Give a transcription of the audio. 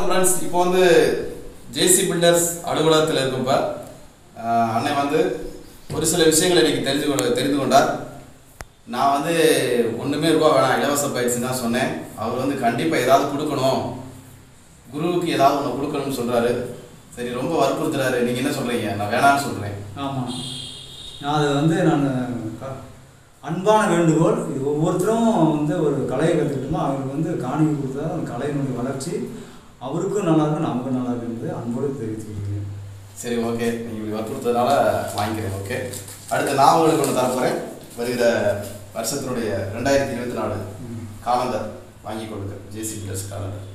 வணக்கம் ஃப்ரெண்ட்ஸ் இப்போ வந்து ஜேசி பில்டர்ஸ் அலுவலகத்தில் இருக்கும் அண்ணன் வந்து ஒரு சில விஷயங்களை இன்னைக்கு தெரிஞ்சு கொள்ள தெரிந்து கொண்டார். நான் வந்து ஒன்றுமே ரூபா வேணாம் இலவச பயிற்சி தான் சொன்னேன். அவர் வந்து கண்டிப்பாக ஏதாவது கொடுக்கணும். குருவுக்கு ஏதாவது ஒன்று கொடுக்கணும்னு சொல்கிறாரு சரி ரொம்ப வற்புறுத்துறாரு. நீங்கள் என்ன சொல்கிறீங்க நான் வேணாம்னு சொல்கிறேன் ஆமாம் நான் அதை வந்து நான் அன்பான வேண்டுகோள். இது ஒவ்வொருத்தரும் வந்து ஒரு கலையை கற்றுக்கிட்டோமோ அவருக்கு வந்து காணிக்கை கொடுத்தா அந்த கலையினுடைய வளர்ச்சி. அவருக்கும் நல்லா இருக்கும் நமக்கும் நல்லா இருக்குன்றது அன்போடு தெரிவித்துக்கிறேன் சரி ஓகே நீங்கள் இப்படி வற்புறுத்ததுனால வாங்கிக்கிறேன் ஓகே அடுத்து நான் உங்களுக்கு ஒன்று தரப்போகிறேன் வருகிற வருஷத்தினுடைய ரெண்டாயிரத்தி இருபத்தி நாலு காலண்டர் வாங்கி கொடுங்க. ஜேசி பிளஸ் காலண்டர்